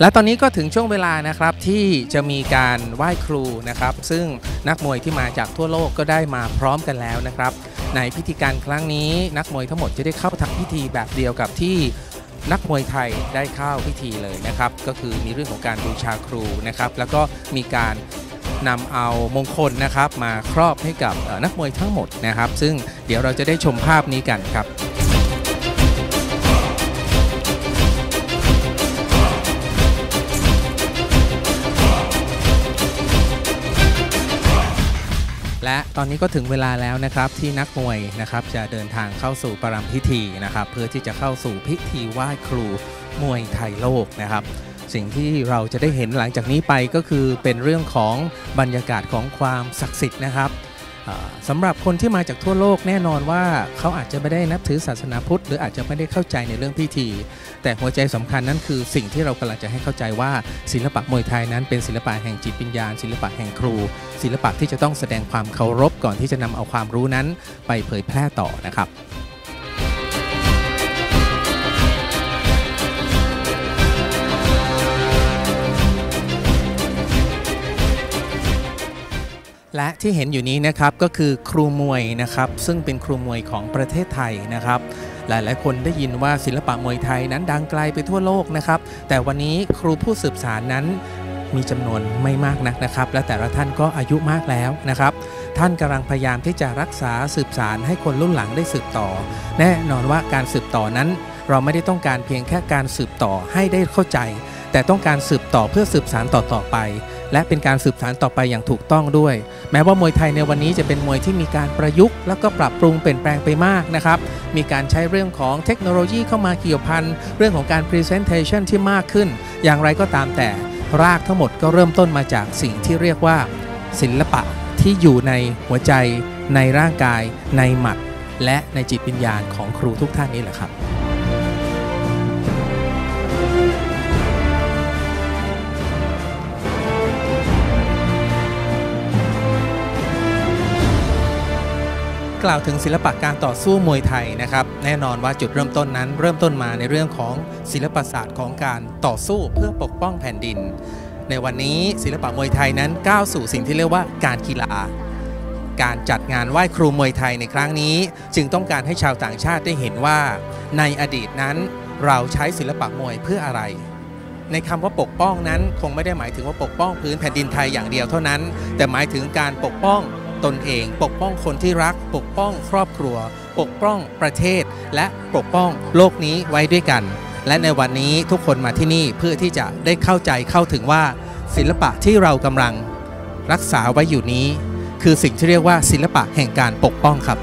และตอนนี้ก็ถึงช่วงเวลานะครับที่จะมีการไหว้ครูนะครับ ซึ่งนักมวยที่มาจากทั่วโลกก็ได้มาพร้อมกันแล้วนะครับ ในพิธีการครั้งนี้ นักมวยทั้งหมดจะได้เข้าทำพิธีแบบเดียวกับที่นักมวยไทยได้เข้าพิธีเลยนะครับ ก็คือมีเรื่องของการบูชาครูนะครับ แล้วก็มีการนำเอามงคลนะครับ มาครอบให้กับนักมวยทั้งหมดนะครับ ซึ่งเดี๋ยวเราจะได้ชมภาพนี้กันครับ และตอนนี้ก็ถึงเวลาแล้วนะครับที่นักมวยนะครับจะเดินทางเข้าสู่ประรำพิธีนะครับเพื่อที่จะเข้าสู่พิธีไหว้ครูมวยไทยโลกนะครับ สิ่งที่เราจะได้เห็นหลังจากนี้ไปก็คือเป็นเรื่องของบรรยากาศของความศักดิ์สิทธิ์นะครับ สำหรับคนที่มาจากทั่วโลกแน่นอนว่าเขาอาจจะไม่ได้นับถือศาสนาพุทธ หรืออาจจะไม่ได้เข้าใจในเรื่องพิธี แต่หัวใจสำคัญนั่นคือสิ่งที่เรากำลังจะให้เข้าใจว่าศิลปะมวยไทยนั้นเป็นศิลปะแห่งจิตวิญญาณ ศิลปะแห่งครู ศิลปะที่จะต้องแสดงความเคารพก่อนที่จะนำเอาความรู้นั้น ไปเผยแพร่ต่อนะครับ และที่เห็นอยู่นี้นะครับก็คือครูมวยนะครับ ซึ่งเป็นครูมวยของประเทศไทยนะครับ หลายๆ คนได้ยินว่าศิลปะมวยไทยนั้นดังไกลไปทั่วโลกนะครับ แต่วันนี้ครูผู้สืบสารนั้นมีจำนวนไม่มากนักนะครับ และแต่ละท่านก็อายุมากแล้วนะครับ ท่านกำลังพยายามที่จะรักษาสืบสารให้คนรุ่นหลังได้สืบต่อ แน่นอนว่าการสืบต่อนั้น เราไม่ได้ต้องการเพียงแค่การสืบต่อให้ได้เข้าใจ แต่ต้องการสืบต่อเพื่อสืบสารต่อๆไป และเป็นการสืบสารต่อไปอย่างถูกต้องด้วย แม้ว่ามวยไทยในวันนี้จะเป็นมวยที่มีการประยุกต์ แล้วก็ปรับปรุงเปลี่ยนแปลงไปมากนะครับ มีการใช้เรื่องของเทคโนโลยีเข้ามาเกี่ยวพันเรื่องของการ Presentation ที่มากขึ้น อย่างไรก็ตามแต่รากทั้งหมดก็เริ่มต้นมาจากสิ่งที่เรียกว่า ศิลปะที่อยู่ในหัวใจ ในร่างกาย ในหมัด และในจิตวิญญาณของครูทุกท่านนี้แหละครับ กล่าวถึงศิลปะการต่อสู้มวยไทยนะครับ แน่นอนว่าจุดเริ่มต้นนั้น เริ่มต้นมาในเรื่องของศิลปศาสตร์ของการต่อสู้เพื่อปกป้องแผ่นดิน ในวันนี้ศิลปะมวยไทยนั้นก้าวสู่สิ่งที่เรียกว่าการกีฬา การจัดงานไหว้ครูมวยไทยในครั้งนี้ จึงต้องการให้ชาวต่างชาติได้เห็นว่า ในอดีตนั้นเราใช้ศิลปะมวยเพื่ออะไรในคำว่าปกป้องนั้นคงไม่ได้หมายถึงว่าปกป้องพื้นแผ่นดินไทยอย่างเดียวเท่านั้น แต่หมายถึงการปกป้อง ตนเอง ปกป้องคนที่รัก ปกป้องครอบครัว ปกป้องประเทศ และปกป้องโลกนี้ไว้ด้วยกัน และในวันนี้ทุกคนมาที่นี่เพื่อที่จะได้เข้าใจเข้าถึงว่า ศิลปะที่เรากำลังรักษาไว้อยู่นี้ คือสิ่งที่เรียกว่าศิลปะแห่งการปกป้องครับ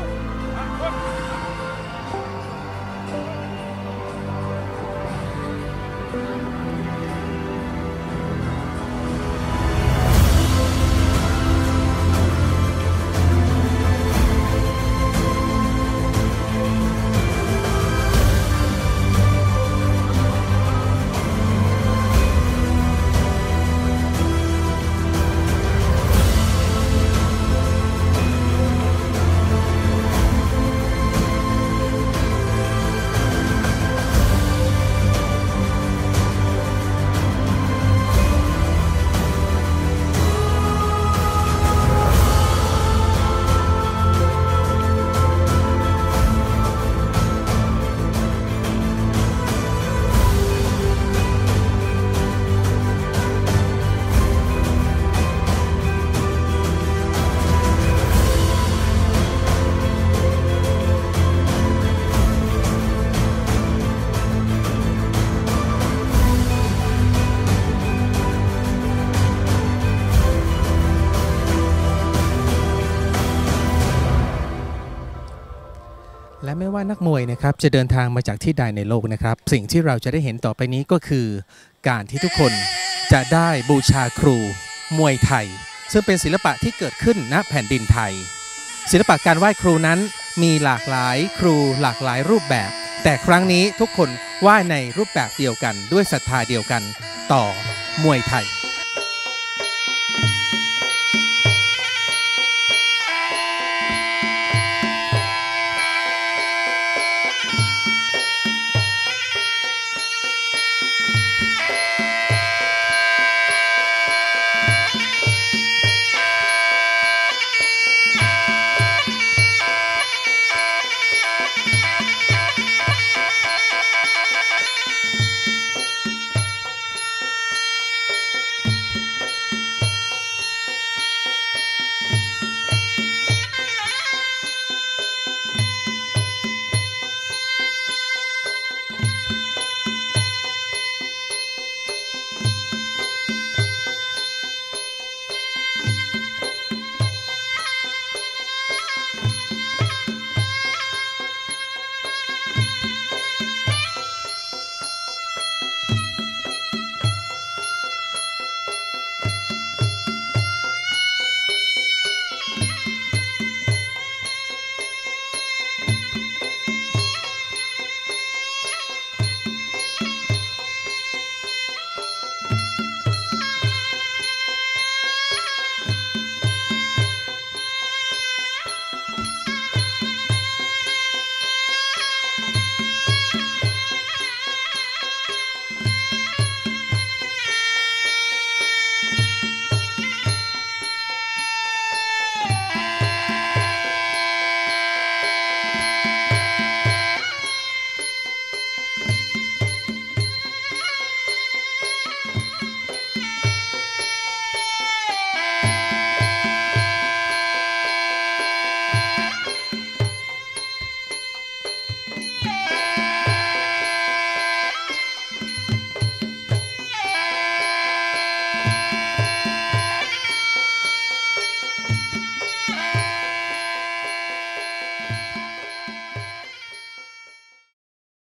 ไม่ว่านักมวยนะครับจะเดินทางมาจากที่ใดในโลกนะครับ สิ่งที่เราจะได้เห็นต่อไปนี้ก็คือ การที่ทุกคนจะได้บูชาครู มวยไทย ซึ่งเป็นศิลปะที่เกิดขึ้นณแผ่นดินไทย ศิลปะการไหว้ครูนั้นมีหลากหลายครูหลากหลายรูปแบบ แต่ครั้งนี้ทุกคนไหว้ในรูปแบบเดียวกันด้วยศรัทธาเดียวกัน ต่อมวยไทย